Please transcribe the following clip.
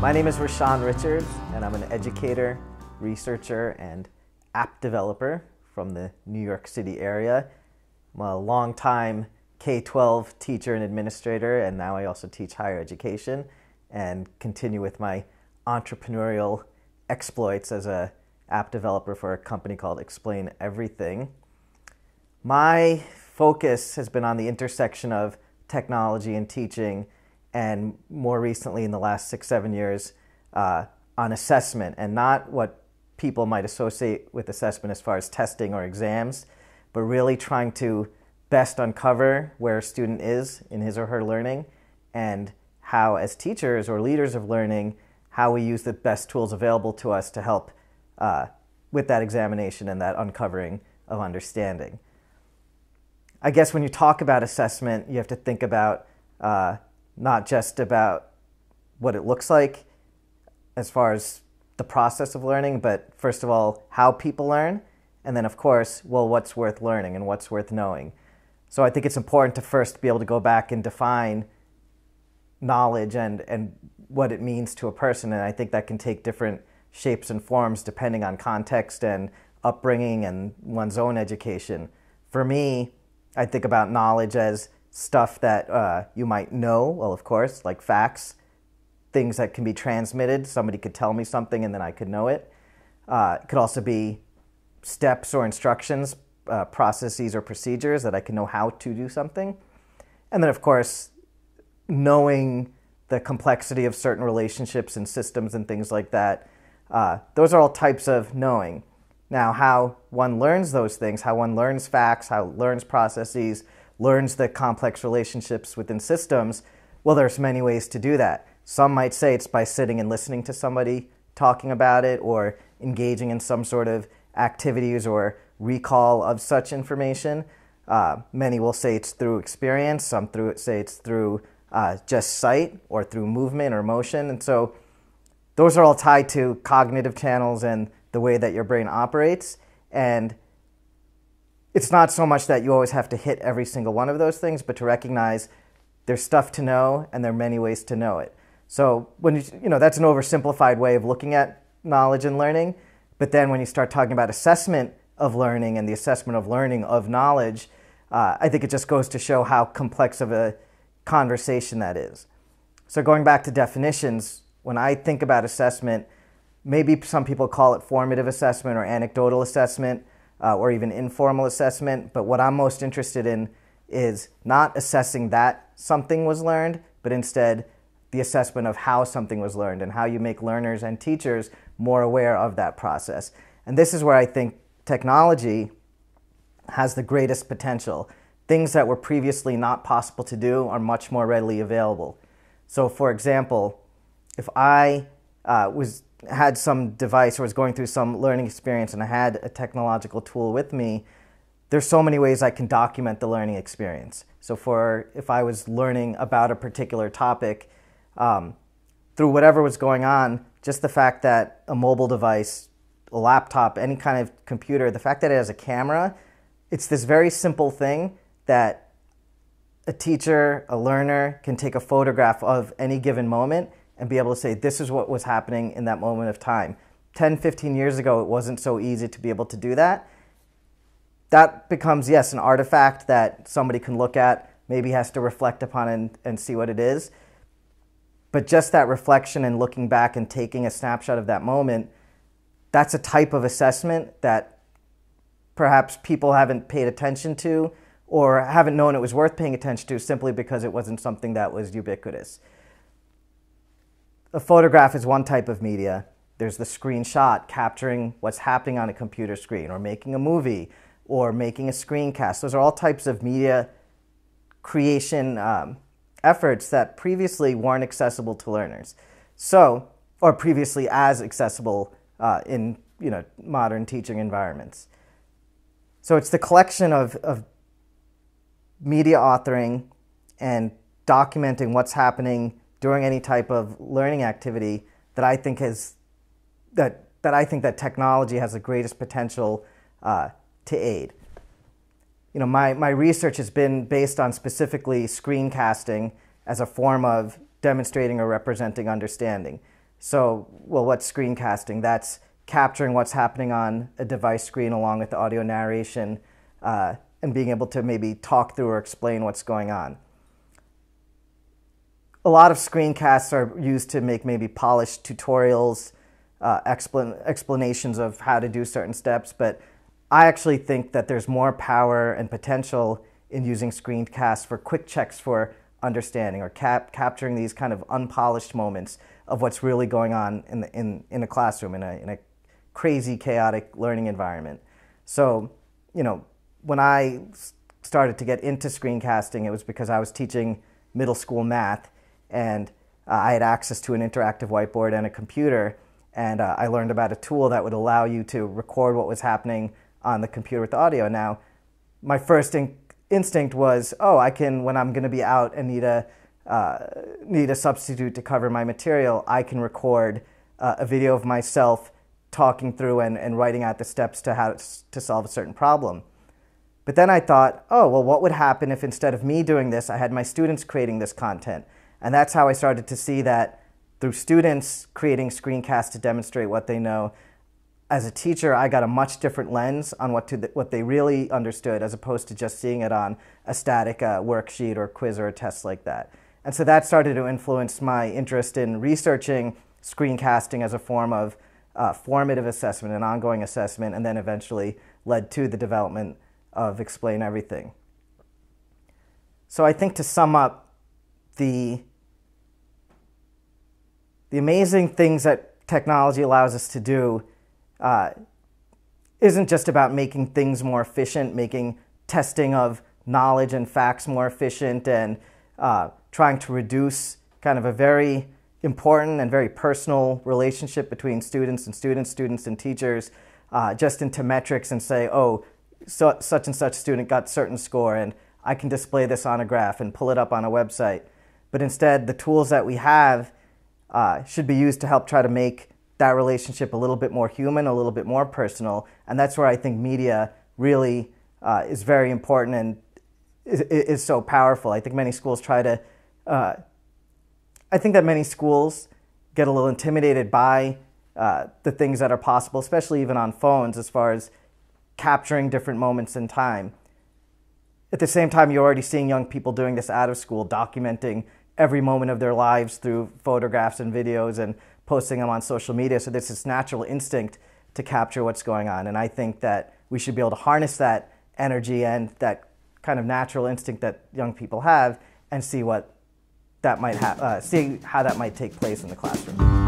My name is Reshan Richards, and I'm an educator, researcher, and app developer from the New York City area. I'm a long-time K-12 teacher and administrator, and now I also teach higher education and continue with my entrepreneurial exploits as a app developer for a company called Explain Everything. My focus has been on the intersection of technology and teaching, and more recently, in the last six, seven years, uh, on assessment, and not what people might associate with assessment as far as testing or exams, but really trying to best uncover where a student is in his or her learning and how, as teachers or leaders of learning, how we use the best tools available to us to help uh, with that examination and that uncovering of understanding. I guess when you talk about assessment, you have to think about uh, not just about what it looks like as far as the process of learning, but first of all, how people learn, and then, of course, well, what's worth learning and what's worth knowing. So I think it's important to first be able to go back and define knowledge and, and what it means to a person, and I think that can take different shapes and forms depending on context and upbringing and one's own education. For me, I think about knowledge as stuff that uh, you might know, well, of course, like facts, things that can be transmitted. Somebody could tell me something and then I could know it. Uh, it could also be steps or instructions, uh, processes or procedures that I can know how to do something. And then, of course, knowing the complexity of certain relationships and systems and things like that. Uh, those are all types of knowing. Now, how one learns those things, how one learns facts, how learns processes, learns the complex relationships within systems, well, there's many ways to do that. Some might say it's by sitting and listening to somebody talking about it or engaging in some sort of activities or recall of such information. Uh, many will say it's through experience. Some through say it's through uh, just sight or through movement or motion. And so those are all tied to cognitive channels and the way that your brain operates. And it's not so much that you always have to hit every single one of those things, but to recognize there's stuff to know and there are many ways to know it. So when you, you know, that's an oversimplified way of looking at knowledge and learning. But then when you start talking about assessment of learning and the assessment of learning of knowledge, uh, I think it just goes to show how complex of a conversation that is. So going back to definitions, when I think about assessment, maybe some people call it formative assessment or anecdotal assessment uh, or even informal assessment. But what I'm most interested in is not assessing that something was learned, but instead the assessment of how something was learned and how you make learners and teachers more aware of that process. And this is where I think technology has the greatest potential. Things that were previously not possible to do are much more readily available. So, for example, if I uh, was had some device or was going through some learning experience and I had a technological tool with me, there's so many ways I can document the learning experience. So for if I was learning about a particular topic, um, through whatever was going on, just the fact that a mobile device, a laptop, any kind of computer, the fact that it has a camera, it's this very simple thing that a teacher, a learner can take a photograph of any given moment and be able to say, this is what was happening in that moment of time. 10, 15 years ago, it wasn't so easy to be able to do that. That becomes, yes, an artifact that somebody can look at, maybe has to reflect upon and, and see what it is. But just that reflection and looking back and taking a snapshot of that moment, that's a type of assessment that perhaps people haven't paid attention to or haven't known it was worth paying attention to simply because it wasn't something that was ubiquitous a photograph is one type of media. There's the screenshot capturing what's happening on a computer screen, or making a movie, or making a screencast. Those are all types of media creation um, efforts that previously weren't accessible to learners. So, or previously as accessible uh, in you know modern teaching environments. So it's the collection of, of media authoring and documenting what's happening during any type of learning activity that I think has that that I think that technology has the greatest potential uh, to aid. You know, my, my research has been based on specifically screencasting as a form of demonstrating or representing understanding. So, well, what's screencasting? That's capturing what's happening on a device screen along with the audio narration uh, and being able to maybe talk through or explain what's going on. A lot of screencasts are used to make maybe polished tutorials, uh, explan- explanations of how to do certain steps, but I actually think that there's more power and potential in using screencasts for quick checks for understanding or cap- capturing these kind of unpolished moments of what's really going on in, the, in, in a classroom, in a, in a crazy, chaotic learning environment. So, you know, when I started to get into screencasting, it was because I was teaching middle school math and uh, I had access to an interactive whiteboard and a computer. And uh, I learned about a tool that would allow you to record what was happening on the computer with audio. Now, my first in- instinct was, oh, I can, when I'm going to be out and need a, uh, need a substitute to cover my material, I can record uh, a video of myself talking through and, and writing out the steps to how to solve a certain problem. But then I thought, oh, well, what would happen if instead of me doing this, I had my students creating this content? And that's how I started to see that through students creating screencasts to demonstrate what they know, as a teacher, I got a much different lens on what, to what they really understood as opposed to just seeing it on a static uh, worksheet or quiz or a test like that. And so that started to influence my interest in researching screencasting as a form of uh, formative assessment and ongoing assessment, and then eventually led to the development of Explain Everything. So I think to sum up the the amazing things that technology allows us to do uh, isn't just about making things more efficient, making testing of knowledge and facts more efficient, and uh, trying to reduce kind of a very important and very personal relationship between students and students, students and teachers, uh, just into metrics and say, oh, so, such and such student got certain score and I can display this on a graph and pull it up on a website. But instead, the tools that we have uh, should be used to help try to make that relationship a little bit more human, a little bit more personal. And that's where I think media really uh, is very important and is, is, so powerful. I think many schools try to, uh, I think that many schools get a little intimidated by uh, the things that are possible, especially even on phones, as far as capturing different moments in time. At the same time, you're already seeing young people doing this out of school, documenting every moment of their lives through photographs and videos and posting them on social media. So there's this natural instinct to capture what's going on. And I think that we should be able to harness that energy and that kind of natural instinct that young people have and see what that might have, uh, see how that might take place in the classroom.